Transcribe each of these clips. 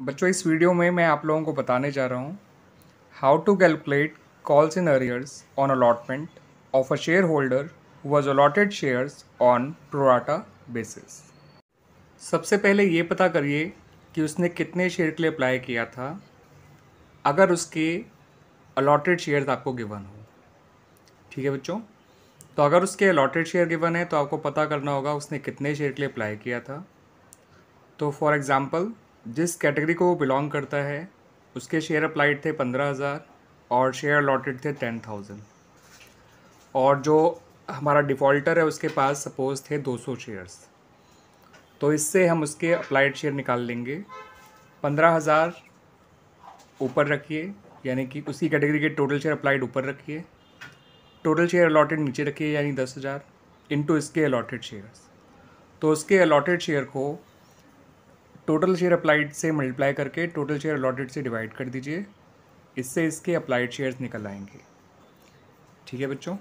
बच्चों, इस वीडियो में मैं आप लोगों को बताने जा रहा हूँ how to calculate calls in arrears on allotment of a share holder who was allotted shares on pro rata basis सबसे पहले ये पता करिए कि उसने कितने शेयर के लिए अप्लाई किया था, अगर उसके अलॉटेड शेयर्स आपको गिवन हो। ठीक है बच्चों? तो अगर उसके अलॉटेड शेयर गिवन है तो आपको पता करना होगा उसने कितने शेयर के लिए अप्लाई किया था। तो फॉर एग्ज़ाम्पल जिस कैटेगरी को वो बिलोंग करता है, उसके शेयर अप्लाइड थे पंद्रह हज़ार और शेयर अलॉटेड थे टेन थाउज़ेंड। और जो हमारा डिफ़ॉल्टर है, उसके पास सपोज़ थे दो सौ शेयर्स। तो इससे हम उसके अप्लाइड शेयर निकाल लेंगे। पंद्रह हज़ार ऊपर रखिए, यानी कि उसी कैटेगरी के टोटल शेयर अप्लाइड ऊपर रखिए। टोटल शेयर अलॉटेड नीचे रखिए, यानी दस हज़ार इंटू इसके अलॉटेड शेयर्स तो उसके अलॉटेड शेयर को टोटल शेयर अप्लाइड से मल्टीप्लाई करके टोटल शेयर अलॉटेड से डिवाइड कर दीजिए। इससे इसके अप्लाइड शेयर्स निकल आएँगे। ठीक है बच्चों?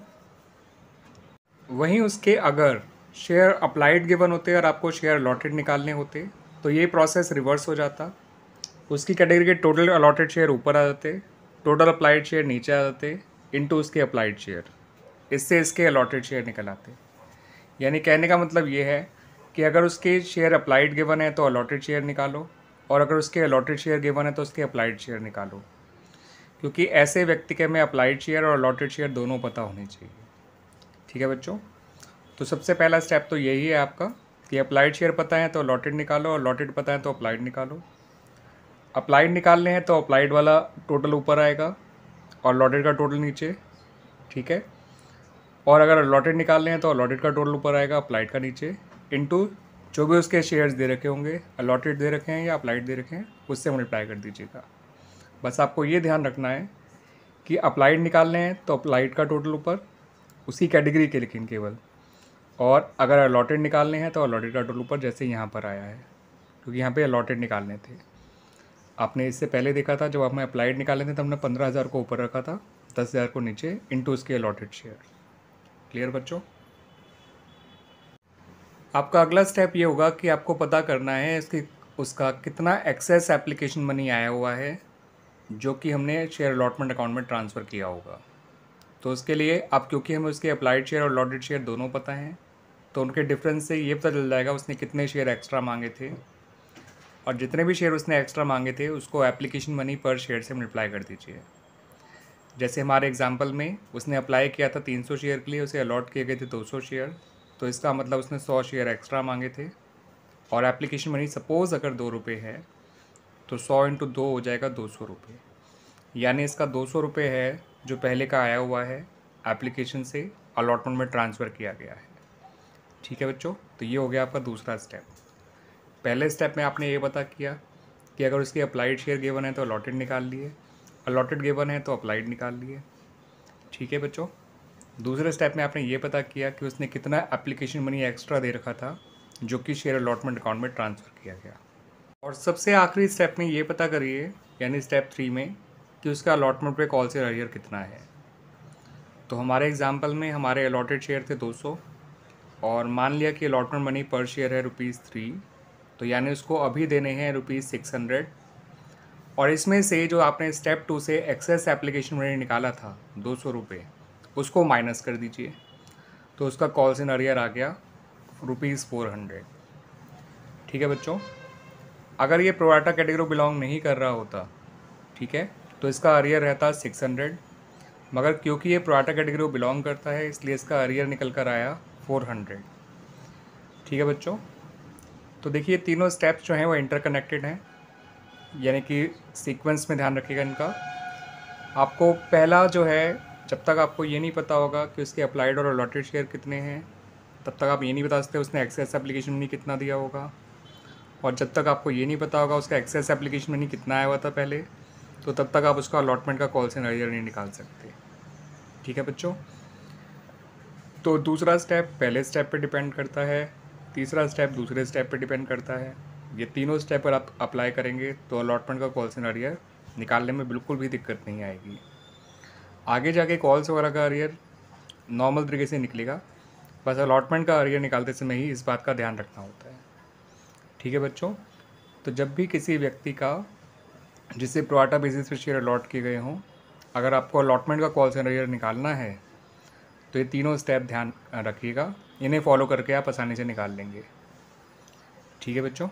वहीं उसके अगर शेयर अप्लाइड गिवन होते और आपको शेयर अलॉटेड निकालने होते तो ये प्रोसेस रिवर्स हो जाता। उसकी कैटेगरी के टोटल अलॉटेड शेयर ऊपर आ जाते टोटल अप्लाइड शेयर नीचे आ जाते इनटू उसके अप्लाइड शेयर इससे इसके अलॉटेड शेयर निकल आते। यानी कहने का मतलब ये है कि अगर उसके शेयर अप्लाइड गिवन है तो अलॉटेड शेयर निकालो, और अगर उसके अलॉटेड शेयर गिवन है तो उसके अप्लाइड शेयर निकालो। क्योंकि ऐसे व्यक्ति के हमें अप्लाइड शेयर और अलॉटेड शेयर दोनों पता होने चाहिए। ठीक है बच्चों? तो सबसे पहला स्टेप तो यही है आपका कि अप्लाइड शेयर पता है तो अलॉटेड निकालो, और अलॉटेड पता है तो अप्लाइड निकालो। अप्लाइड निकालने हैं तो अप्लाइड वाला टोटल ऊपर आएगा, और अलॉटेड का टोटल नीचे। ठीक है? और अगर अलॉटेड निकालने हैं तो अलॉटेड का टोटल ऊपर आएगा अप्लाइड का नीचे। इंटू जो भी उसके शेयर्स दे रखे होंगे अलॉटेड दे रखे हैं या अप्लाइड दे रखे हैं, उससे मल्टीप्लाई कर दीजिएगा। बस आपको ये ध्यान रखना है कि अप्लाइड निकालने हैं तो अप्लाइड का टोटल ऊपर, उसी कैटेगरी के लेकिन केवल। और अगर अलॉटेड निकालने हैं तो अलॉटेड का टोटल ऊपर, जैसे यहाँ पर आया है, क्योंकि यहाँ पे अलॉटेड निकालने थे। आपने इससे पहले देखा था, जब आपने अप्लाइड निकाले थे तो हमने पंद्रह हज़ार को ऊपर रखा था, दस हज़ार को नीचे इंटू उसके अलॉटेड शेयर क्लियर बच्चों? आपका अगला स्टेप ये होगा कि आपको पता करना है इसकी, उसका कितना एक्सेस एप्लीकेशन मनी आया हुआ है, जो कि हमने शेयर अलॉटमेंट अकाउंट में ट्रांसफ़र किया होगा। तो उसके लिए आप, क्योंकि हमें उसके अप्लाइड शेयर और अलॉटेड शेयर दोनों पता हैं तो उनके डिफरेंस से ये पता चल जाएगा उसने कितने शेयर एक्स्ट्रा मांगे थे। और जितने भी शेयर उसने एक्स्ट्रा मांगे थे, उसको एप्लीकेशन मनी पर शेयर से मल्टीप्लाई कर दीजिए। जैसे हमारे एग्ज़ाम्पल में उसने अप्लाई किया था 300 शेयर के लिए, उसे अलॉट किए गए थे 200 शेयर तो इसका मतलब उसने सौ शेयर एक्स्ट्रा मांगे थे। और एप्लीकेशन मनी सपोज़ अगर दो रुपये है तो सौ इंटू दो हो जाएगा दो सौ रुपये यानी इसका दो सौ रुपये है, जो पहले का आया हुआ है एप्लीकेशन से अलॉटमेंट में ट्रांसफ़र किया गया है। ठीक है बच्चों तो ये हो गया आपका दूसरा स्टेप पहले स्टेप में आपने ये पता किया कि अगर उसकी अप्लाइड शेयर गेवन है तो अलॉटेड निकाल लिए। अलॉटेड गेवन है तो अप्लाइड निकाल लिए। ठीक है बच्चों? दूसरे स्टेप में आपने ये पता किया कि उसने कितना एप्लीकेशन मनी एक्स्ट्रा दे रखा था, जो कि शेयर अलॉटमेंट अकाउंट में ट्रांसफ़र किया गया। और सबसे आखिरी स्टेप में ये पता करिए, यानी स्टेप थ्री में, कि उसका अलॉटमेंट पे कॉल से अरियर कितना है। तो हमारे एग्जांपल में हमारे अलॉटेड शेयर थे 200 और मान लिया कि अलॉटमेंट मनी पर शेयर है रुपीज़ थ्री तो यानी उसको अभी देने हैं रुपीज़ सिक्स हंड्रेड और इसमें से जो आपने स्टेप टू से एक्सेस एप्लीकेशन मनी निकाला था, दो सौ रुपये उसको माइनस कर दीजिए। तो उसका कॉल इन अरियर आ गया रुपीज़ फोर हंड्रेड। ठीक है बच्चों? अगर ये प्रोवाटा कैटेगरी बिलोंग नहीं कर रहा होता, ठीक है तो इसका अरियर रहता सिक्स हंड्रेड। मगर क्योंकि ये प्रोवाटा कैटेगरी बिलोंग करता है, इसलिए इसका अरियर निकल कर आया फोर हंड्रेड। ठीक है बच्चों? तो देखिए, तीनों स्टेप्स जो हैं वो इंटरकनेक्टेड हैं। यानी कि सीक्वेंस में ध्यान रखिएगा इनका। आपको पहला जो है जब तक आपको ये नहीं पता होगा कि उसके अप्लाइड और अलॉटेड शेयर कितने हैं, तब तक आप ये नहीं बता सकते उसने एक्सेस एप्लीकेशन मनी कितना दिया होगा। और जब तक आपको ये नहीं पता होगा उसका एक्सेस एप्लीकेशन मनी कितना आया हुआ था पहले तो तब तक आप उसका अलॉटमेंट का कॉल से नरियर नहीं निकाल सकते। ठीक है बच्चों? तो दूसरा स्टेप पहले स्टेप पे डिपेंड करता है, तीसरा स्टेप दूसरे स्टेप पे डिपेंड करता है। ये तीनों स्टेप पर आप अप्लाई करेंगे तो अलॉटमेंट का कॉल से नरियर निकालने में बिल्कुल भी दिक्कत नहीं आएगी। आगे जाके कॉल्स वगैरह का अरियर नॉर्मल तरीके से निकलेगा। बस अलॉटमेंट का अरियर निकालते समय ही इस बात का ध्यान रखना होता है। ठीक है बच्चों? तो जब भी किसी व्यक्ति का जिसे प्रोआटा बेसिस पे शेयर अलॉट किए गए हों, अगर आपको अलॉटमेंट का कॉल सेनरियर निकालना है तो ये तीनों स्टेप ध्यान रखिएगा। इन्हें फॉलो करके आप आसानी से निकाल लेंगे। ठीक है बच्चों?